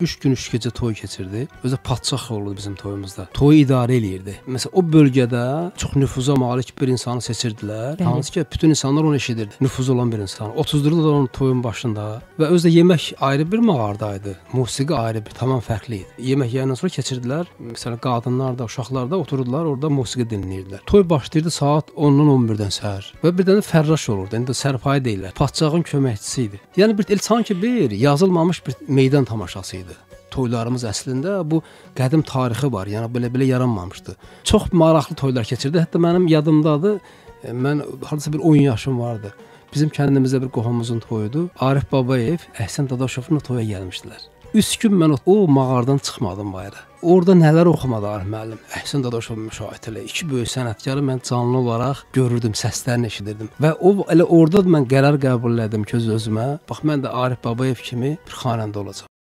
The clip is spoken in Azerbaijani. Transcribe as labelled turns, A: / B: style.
A: 3 gün 3 gecə toy keçirdi. Özü padşah oldu bizim toyumuzda. Toyu idarə eləyirdi. Məsələn, o bölgədə çox nüfuza malik bir insanı seçirdilər.
B: Bəli.
A: Hansı ki, bütün insanlar onu eşidirdi. Nüfuz olan bir insan. Otuzdurdular onu toyun başında və özü də yemək ayrı bir mağardaydı. Musiqi ayrı bir, tamam fərqli idi. Yemək yeyəndən sonra keçirdilər. Məsələn, qadınlar da, uşaqlar da otururdular, orada musiqi dinləyirdilər. Toy başlayırdı saat 10-dan 11-dən səhər. Və bir dənə fərraş olurdu. İndi sərpayı deyirlər. Padşahın köməkçisi idi. Yəni bir el sanki bir yazılmamış bir meydan tamaşası idi. Toylarımız əslində bu qədim tarixi var. Yəni belə-belə yaranmamışdı. Çox maraqlı toylar keçirdi. Hətta mənim yadımdadır. e, Mən hardasa bir 10 yaşım vardı. Bizim kəndimizdə bir qohumumuzun toyudu. Arif Babayev, Əhsən Dadaşovla toya gəlmişdilər. 3 gün mən o, mağaradan çıxmadım bayıra. Orada nələr oxumadı Arif müəllim. Əhsən Dadaşov müşahidə elə iki böyük sənətkarı mən canlı olaraq görürdüm, səslərini eşidirdim. Və o elə orada mən qərar qəbul elədim ki, öz özümə, bax mən də Arif Babayev kimi bir xanəndə olacağam.